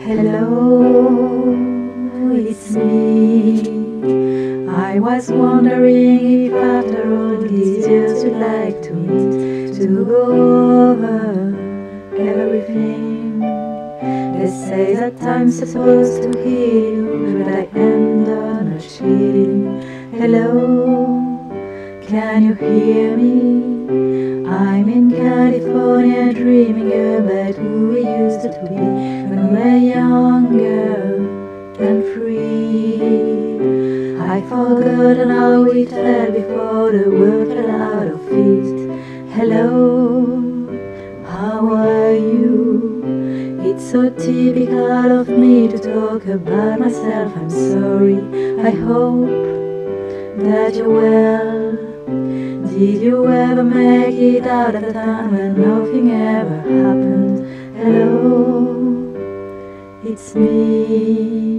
Hello, it's me. I was wondering if after all these years you'd like to meet to go over everything. They say that time's supposed to heal but I end up not cheating. Hello, can you hear me? I'm in California dreaming about who we used to be when younger and free. I forgotten how we felt before the world fell out of feet. Hello, how are you? It's so typical of me to talk about myself. I'm sorry. I hope that you're well. Did you ever make it out of the when nothing ever happened? Hello, it's me.